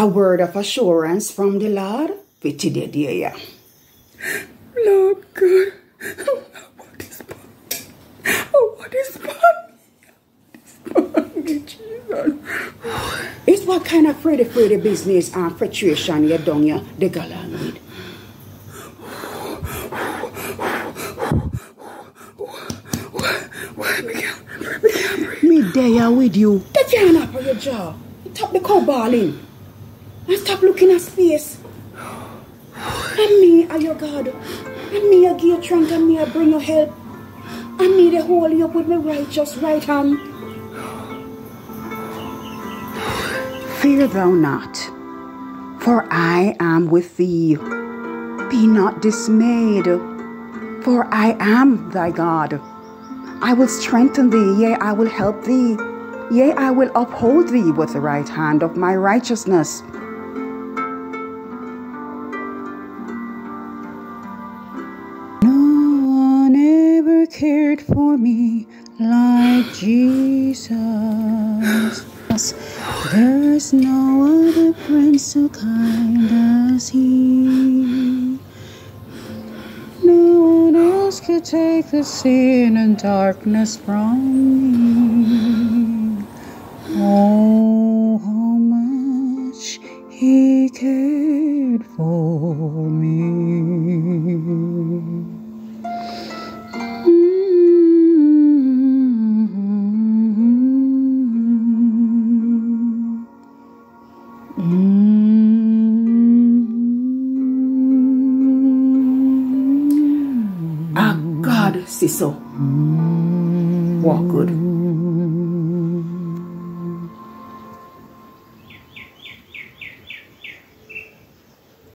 a word of assurance from the Lord for today, dear. Yeah. Lord God, oh, what is Oh, what is. It's what kind of Freddy Freddy business and frustration you done you the galan with. Me there with you. Take your hand up on your jaw. Stop the cow balling. And stop looking at space. And me are your God. And me I give you strength and me I bring you help. And me the hold you up with my righteous right hand. Fear thou not, for I am with thee. Be not dismayed, for I am thy God. I will strengthen thee, yea, I will help thee. Yea, I will uphold thee with the right hand of my righteousness. Cared for me like Jesus. There's no other friend so kind as he. No one else could take the sin and darkness from me. Oh, how much he cared for me. God, so. Walk good.